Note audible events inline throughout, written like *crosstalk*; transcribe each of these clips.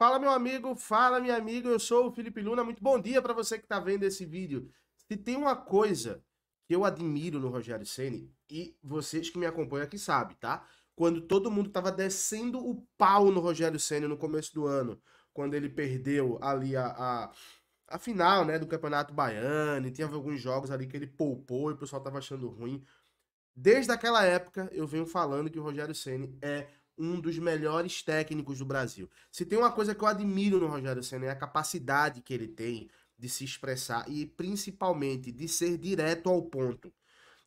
Fala, meu amigo, fala, minha amiga. Eu sou o Felipe Luna. Muito bom dia para você que está vendo esse vídeo. Se tem uma coisa que eu admiro no Rogério Ceni e vocês que me acompanham aqui sabem, tá? Quando todo mundo tava descendo o pau no Rogério Ceni no começo do ano, quando ele perdeu ali a, a, a final, né, do Campeonato Baiano, e tinha alguns jogos ali que ele poupou e o pessoal tava achando ruim. Desde aquela época eu venho falando que o Rogério Ceni é um dos melhores técnicos do Brasil. Se tem uma coisa que eu admiro no Rogério Senna é a capacidade que ele tem de se expressar e principalmente de ser direto ao ponto.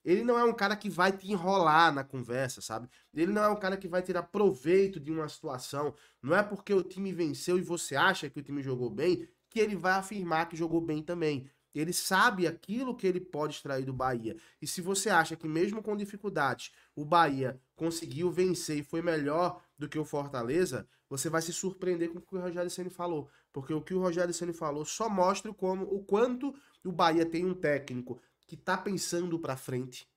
Ele não é um cara que vai te enrolar na conversa, sabe? Ele não é um cara que vai tirar proveito de uma situação. Não é porque o time venceu e você acha que o time jogou bem que ele vai afirmar que jogou bem também. Ele sabe aquilo que ele pode extrair do Bahia. E se você acha que mesmo com dificuldades o Bahia conseguiu vencer e foi melhor do que o Fortaleza, você vai se surpreender com o que o Rogério Ceni falou, porque o que o Rogério Ceni falou só mostra como o quanto o Bahia tem um técnico que está pensando para frente,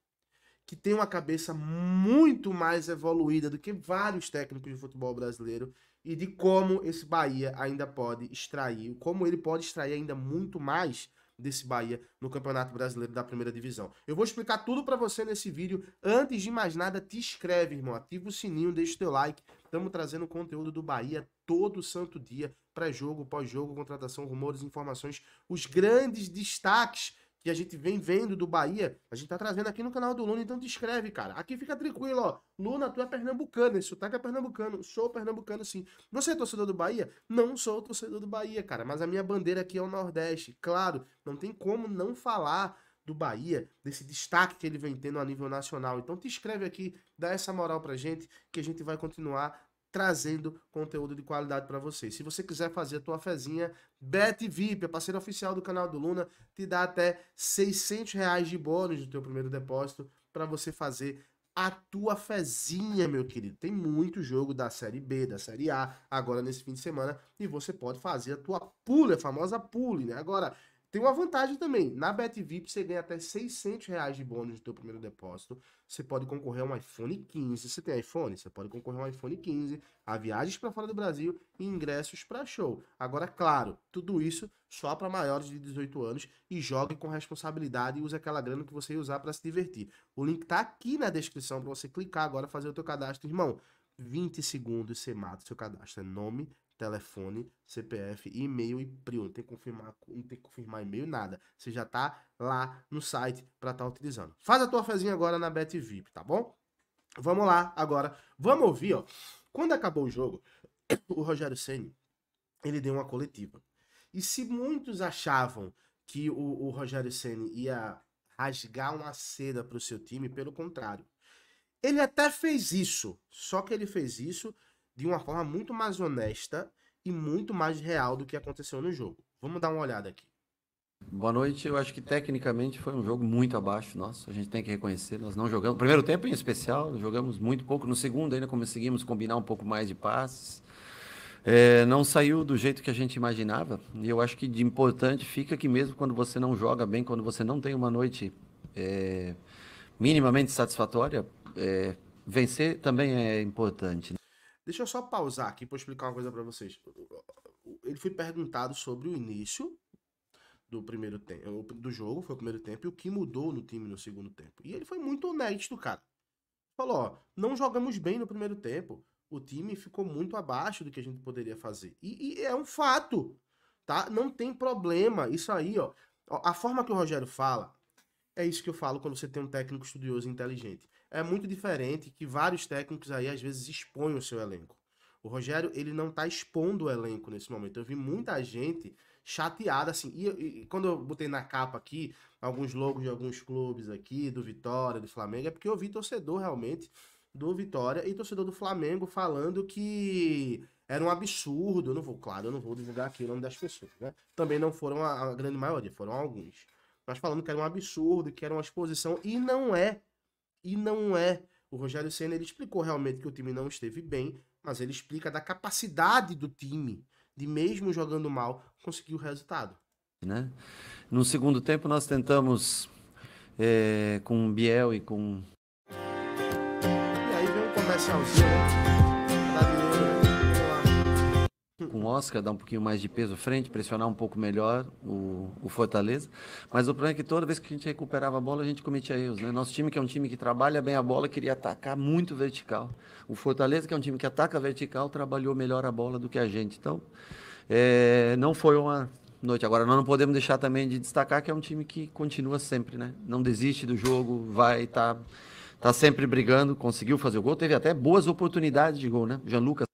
que tem uma cabeça muito mais evoluída do que vários técnicos de futebol brasileiro e de como esse Bahia ainda pode extrair, como ele pode extrair ainda muito mais desse Bahia no Campeonato Brasileiro da Primeira Divisão. Eu vou explicar tudo para você nesse vídeo. Antes de mais nada, te inscreve, irmão. Ativa o sininho, deixa o teu like. Estamos trazendo conteúdo do Bahia todo santo dia. Pré-jogo, pós-jogo, contratação, rumores, informações. Os grandes destaques que a gente vem vendo do Bahia, a gente tá trazendo aqui no canal do Luna, então te inscreve, cara. Aqui fica tranquilo, ó. Luna, tu é pernambucano, esse sotaque é pernambucano. Sou pernambucano, sim. Você é torcedor do Bahia? Não sou torcedor do Bahia, cara, mas a minha bandeira aqui é o Nordeste. Claro, não tem como não falar do Bahia, desse destaque que ele vem tendo a nível nacional. Então te inscreve aqui, dá essa moral pra gente, que a gente vai continuar trazendo conteúdo de qualidade para vocês. Se você quiser fazer a tua fezinha, Bet VIP, a parceira oficial do canal do Luna, te dá até 600 reais de bônus do teu primeiro depósito para você fazer a tua fezinha, meu querido. Tem muito jogo da Série B, da Série A, agora nesse fim de semana, e você pode fazer a tua pule, a famosa pule, né? Agora, tem uma vantagem também. Na BetVip você ganha até 600 reais de bônus no teu primeiro depósito. Você pode concorrer a um iPhone 15. Você tem iPhone? Você pode concorrer a um iPhone 15, a viagens para fora do Brasil e ingressos para show. Agora, claro, tudo isso só para maiores de 18 anos e jogue com responsabilidade e use aquela grana que você usar para se divertir. O link tá aqui na descrição para você clicar agora fazer o teu cadastro, irmão. 20 segundos você mata o seu cadastro. É nome, telefone, CPF, e-mail e PRIO. Não tem que confirmar, tem que confirmar e-mail, nada. Você já tá lá no site para estar tá utilizando. Faz a tua fezinha agora na BetVip, tá bom? Vamos lá agora. Vamos ouvir, ó. Quando acabou o jogo, *coughs* o Rogério Ceni ele deu uma coletiva. E se muitos achavam que o, o Rogério Ceni ia rasgar uma seda para o seu time, pelo contrário. Ele até fez isso, só que ele fez isso de uma forma muito mais honesta e muito mais real do que aconteceu no jogo. Vamos dar uma olhada aqui. Boa noite. Eu acho que tecnicamente foi um jogo muito abaixo nosso. A gente tem que reconhecer. Nós não jogamos. Primeiro tempo em especial, jogamos muito pouco. No segundo ainda conseguimos combinar um pouco mais de passes. É, não saiu do jeito que a gente imaginava. E eu acho que de importante fica que mesmo quando você não joga bem, quando você não tem uma noite é, minimamente satisfatória, é, vencer também é importante. Né? Deixa eu só pausar aqui para explicar uma coisa para vocês. Ele foi perguntado sobre o início do primeiro tempo, do jogo, foi o primeiro tempo, e o que mudou no time no segundo tempo. E ele foi muito honesto, cara. Falou, ó, não jogamos bem no primeiro tempo. O time ficou muito abaixo do que a gente poderia fazer. E, e é um fato, tá? Não tem problema. Isso aí, ó. A forma que o Rogério fala, é isso que eu falo quando você tem um técnico estudioso e inteligente é muito diferente que vários técnicos aí às vezes expõem o seu elenco. O Rogério, ele não tá expondo o elenco nesse momento. Eu vi muita gente chateada, assim. E, e, quando eu botei na capa aqui alguns logos de alguns clubes aqui, do Vitória, do Flamengo, é porque eu vi torcedor realmente do Vitória e torcedor do Flamengo falando que era um absurdo. Eu não vou, claro, eu não vou divulgar aqui o nome das pessoas, né? Também não foram a, a grande maioria, foram alguns. Mas falando que era um absurdo, que era uma exposição, e não é e não é. O Rogério Senna ele explicou realmente que o time não esteve bem, mas ele explica da capacidade do time de mesmo jogando mal conseguir o resultado. Né? No segundo tempo nós tentamos é, com Biel e com e aí vem um comercialzinho? Com o Oscar, dar um pouquinho mais de peso frente, pressionar um pouco melhor o, o Fortaleza. Mas o problema é que toda vez que a gente recuperava a bola, a gente cometia erros. Né? Nosso time, que é um time que trabalha bem a bola, queria atacar muito vertical. O Fortaleza, que é um time que ataca vertical, trabalhou melhor a bola do que a gente. Então, é, não foi uma noite. Agora, nós não podemos deixar também de destacar que é um time que continua sempre, né? Não desiste do jogo, vai. Tá tá sempre brigando, conseguiu fazer o gol, teve até boas oportunidades de gol, né? Jean.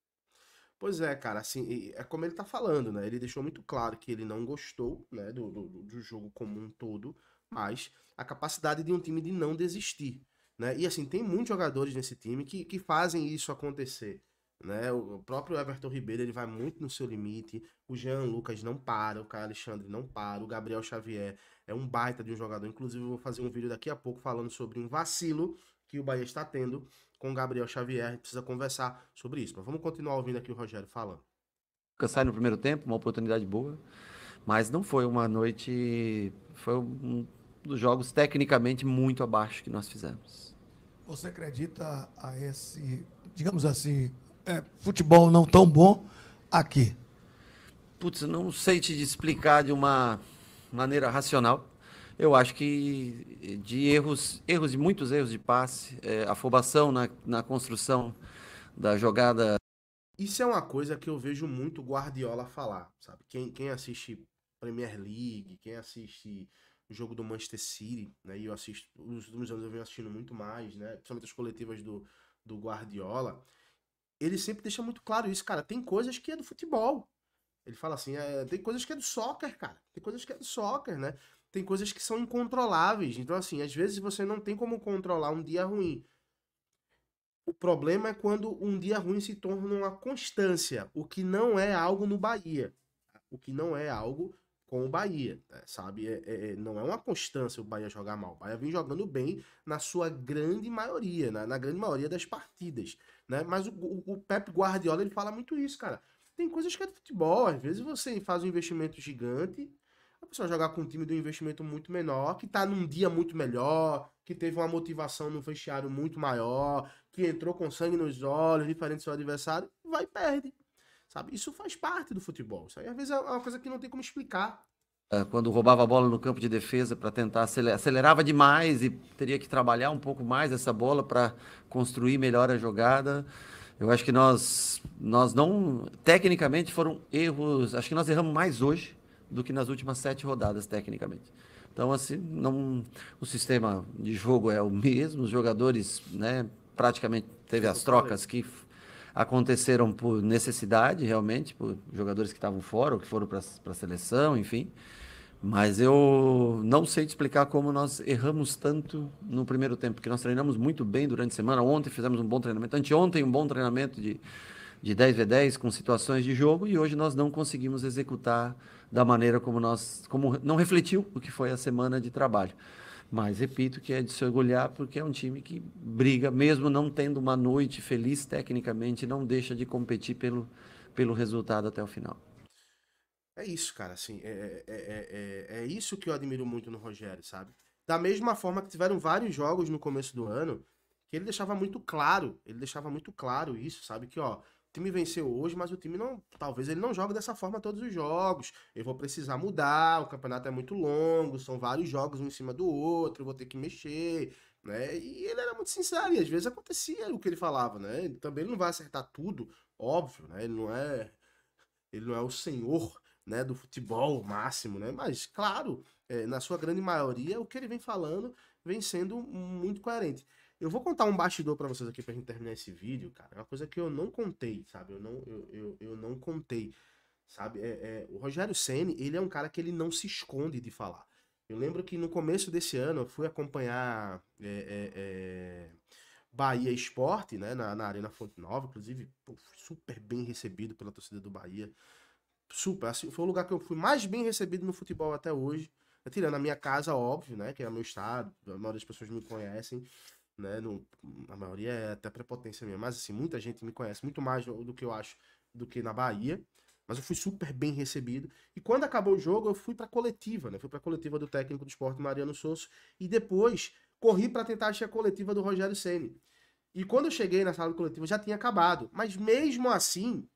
Pois é, cara, assim, é como ele tá falando, né? Ele deixou muito claro que ele não gostou, né, do, do, do jogo como um todo, mas a capacidade de um time de não desistir, né? E assim, tem muitos jogadores nesse time que, que fazem isso acontecer. Né? O próprio Everton Ribeiro ele vai muito no seu limite. O Jean Lucas não para, o Caio Alexandre não para, o Gabriel Xavier é um baita de um jogador. Inclusive, eu vou fazer um vídeo daqui a pouco falando sobre um vacilo que o Bahia está tendo com o Gabriel Xavier. A gente precisa conversar sobre isso. Mas vamos continuar ouvindo aqui o Rogério falando. Sai no primeiro tempo, uma oportunidade boa, mas não foi uma noite. Foi um dos jogos tecnicamente muito abaixo que nós fizemos. Você acredita a esse, digamos assim, é, futebol não tão bom aqui? Putz, não sei te explicar de uma maneira racional. Eu acho que de erros, erros de muitos erros de passe, é, afobação na, na construção da jogada. Isso é uma coisa que eu vejo muito Guardiola falar, sabe? Quem, quem assiste Premier League, quem assiste o jogo do Manchester City, né? E eu assisto, nos últimos anos eu venho assistindo muito mais, né? Principalmente as coletivas do, do Guardiola. Ele sempre deixa muito claro isso, cara. Tem coisas que é do futebol. Ele fala assim, é, tem coisas que é do soccer, cara. Tem coisas que é do soccer, né? Tem coisas que são incontroláveis. Então, assim, às vezes você não tem como controlar um dia ruim. O problema é quando um dia ruim se torna uma constância, o que não é algo no Bahia. O que não é algo com o Bahia, né? sabe? É, é, é não é uma constância o Bahia jogar mal. O Bahia vem jogando bem na sua grande maioria, na, na grande maioria das partidas, né? Mas o, o, o Pep Guardiola, ele fala muito isso, cara. Tem coisas que é do futebol, às vezes você faz um investimento gigante pessoa jogar com um time de um investimento muito menor, que tá num dia muito melhor, que teve uma motivação no vestiário muito maior, que entrou com sangue nos olhos, diferente do seu adversário, vai e perde. Sabe? Isso faz parte do futebol. Isso aí às vezes é uma coisa que não tem como explicar. É, quando roubava a bola no campo de defesa para tentar acelerava demais e teria que trabalhar um pouco mais essa bola para construir melhor a jogada. Eu acho que nós, nós não, tecnicamente foram erros, acho que nós erramos mais hoje do que nas últimas sete rodadas, tecnicamente. Então, assim, não, o sistema de jogo é o mesmo, os jogadores, né, praticamente teve as trocas que aconteceram por necessidade, realmente, por jogadores que estavam fora ou que foram para a seleção, enfim. Mas eu não sei te explicar como nós erramos tanto no primeiro tempo, porque nós treinamos muito bem durante a semana. Ontem fizemos um bom treinamento, anteontem um bom treinamento de, de 10v10 com situações de jogo e hoje nós não conseguimos executar da maneira como nós, como não refletiu o que foi a semana de trabalho. Mas repito que é de se orgulhar porque é um time que briga, mesmo não tendo uma noite feliz tecnicamente, não deixa de competir pelo, pelo resultado até o final. É isso, cara, assim, é, é, é, é, isso que eu admiro muito no Rogério, sabe? Da mesma forma que tiveram vários jogos no começo do ano, que ele deixava muito claro, ele deixava muito claro isso, sabe? Que, ó, time venceu hoje, mas o time não. Talvez ele não jogue dessa forma todos os jogos. Eu vou precisar mudar, o campeonato é muito longo, são vários jogos um em cima do outro, eu vou ter que mexer. Né? E ele era muito sincero, e às vezes acontecia o que ele falava, né? Ele também não vai acertar tudo, óbvio, né? Ele não é. Ele não é o senhor né, do futebol máximo, né? Mas, claro, é, na sua grande maioria, o que ele vem falando vem sendo muito coerente. Eu vou contar um bastidor para vocês aqui pra gente terminar esse vídeo, cara. É uma coisa que eu não contei, sabe? Eu não, eu, eu, eu não contei, sabe? É, é, o Rogério Ceni ele é um cara que ele não se esconde de falar. Eu lembro que no começo desse ano eu fui acompanhar é, é, é Bahia Esporte, né, na, na Arena Fonte Nova, inclusive, pô, super bem recebido pela torcida do Bahia. Super, assim, foi o lugar que eu fui mais bem recebido no futebol até hoje. Tirando a minha casa, óbvio, né, que é meu estado, a maioria das pessoas me conhecem né? No, a maioria é até prepotência minha, mas assim, muita gente me conhece muito mais do, do que eu acho do que na Bahia. Mas eu fui super bem recebido. E quando acabou o jogo, eu fui pra coletiva, né? Fui pra coletiva do técnico do esporte, Mariano Souza. E depois corri para tentar achar a coletiva do Rogério Ceni. E quando eu cheguei na sala de coletiva, já tinha acabado. Mas mesmo assim,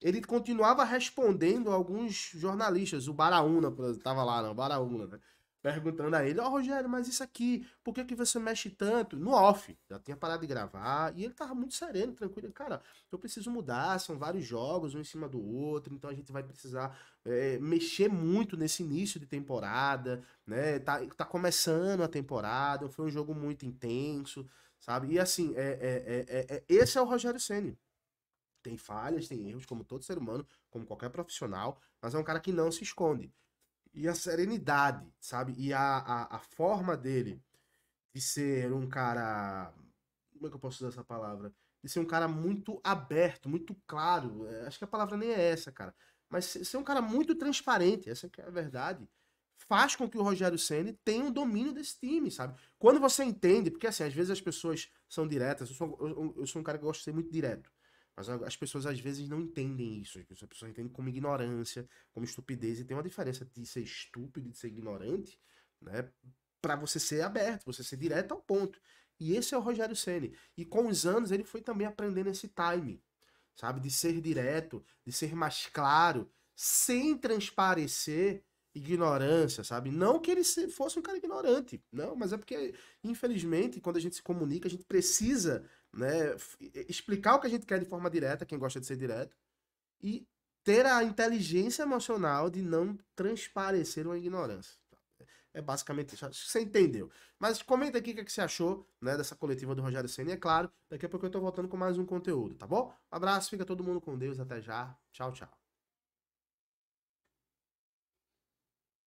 ele continuava respondendo alguns jornalistas, o Baraúna, por exemplo, tava lá, não, Baraúna, né? Perguntando a ele, ó oh, Rogério, mas isso aqui, por que, que você mexe tanto? No off, já tinha parado de gravar, e ele tava muito sereno, tranquilo. Cara, eu preciso mudar, são vários jogos, um em cima do outro, então a gente vai precisar é, mexer muito nesse início de temporada, né? Tá, tá começando a temporada, foi um jogo muito intenso, sabe? E assim, é, é, é, é esse é o Rogério Senni. Tem falhas, tem erros, como todo ser humano, como qualquer profissional, mas é um cara que não se esconde. E a serenidade, sabe? E a, a, a forma dele de ser um cara. Como é que eu posso usar essa palavra? De ser um cara muito aberto, muito claro. É, acho que a palavra nem é essa, cara. Mas ser um cara muito transparente, essa é a verdade. Faz com que o Rogério Senna tenha um domínio desse time, sabe? Quando você entende, porque assim, às vezes as pessoas são diretas, eu sou, eu, eu sou um cara que gosta de ser muito direto. Mas as pessoas às vezes não entendem isso. As pessoas entendem como ignorância, como estupidez. E tem uma diferença de ser estúpido e de ser ignorante, né? Para você ser aberto, você ser direto ao ponto. E esse é o Rogério Ceni. E com os anos ele foi também aprendendo esse time, sabe? De ser direto, de ser mais claro, sem transparecer ignorância, sabe? Não que ele fosse um cara ignorante, não, mas é porque, infelizmente, quando a gente se comunica, a gente precisa né, explicar o que a gente quer de forma direta, quem gosta de ser direto, e ter a inteligência emocional de não transparecer uma ignorância. É basicamente isso. Você entendeu. Mas comenta aqui o que, é que você achou né, dessa coletiva do Rogério Senna. E é claro, daqui a pouco eu tô voltando com mais um conteúdo, tá bom? Um abraço, fica todo mundo com Deus. Até já. Tchau, tchau.